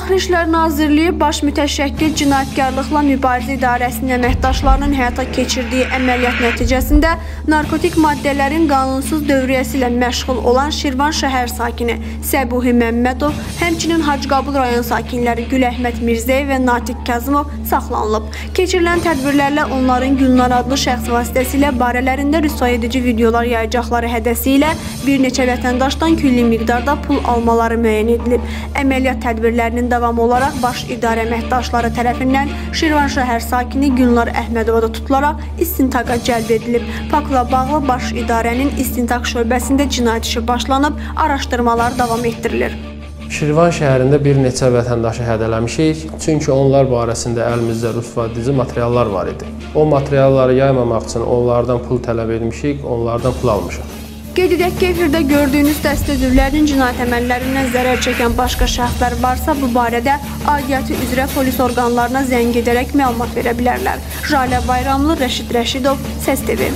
Daxili İşlər Nazirliyi Baş Mütəşəkkil Cinayətkarlıqla Mübarizə İdarəsinin əməkdaşlarının həyata keçirdiyi əməliyyat nəticəsində narkotik maddələrin qanunsuz dövriyyəsi ilə məşğul olan Şirvan şəhər sakini Səbuhi Məmmədov, həmçinin Hacıqabul rayon sakinləri Gül Əhməd Mirzəyev və Natiq Kazımov saxlanılıb. Keçirilən tədbirlərlə onların Gülnar adlı şəxs vasitəsilə barələrində rüsvay edici videolar yayacaqları hədəsi ilə bir neçə vətəndaşdan külli miqdarda pul almaları müəyyən edilib. Əməliyyat tədbirlərinin davamı olaraq baş idarə əməkdaşları tərəfindən Şirvan şəhər sakini Gülnar Əhmədova da tutularaq istintaqa cəlb edilib. Faktla bağlı baş idarənin istintaq şöbəsində cinayət işi başlanıb, araşdırmalar davam etdirilir. Şirvan şəhərində bir neçə vətəndaşı hədələmişik, çünki onlar barəsində əlimizdə rüsva edici materiallar var idi. O materialları yaymamaq üçün onlardan pul tələb etmişik, onlardan pul almışıq. Qeyd edək ki, efirdə gördüyünüz dəstə üzvlərinin cinayət əməllərindən zərər çəkən başqa şəxslər varsa, bu barədə aidiyyəti üzrə polis orqanlarına zəng edərək məlumat verə bilərlər. Jalə Bayramlı, Rəşid Rəşidov, Səs TV.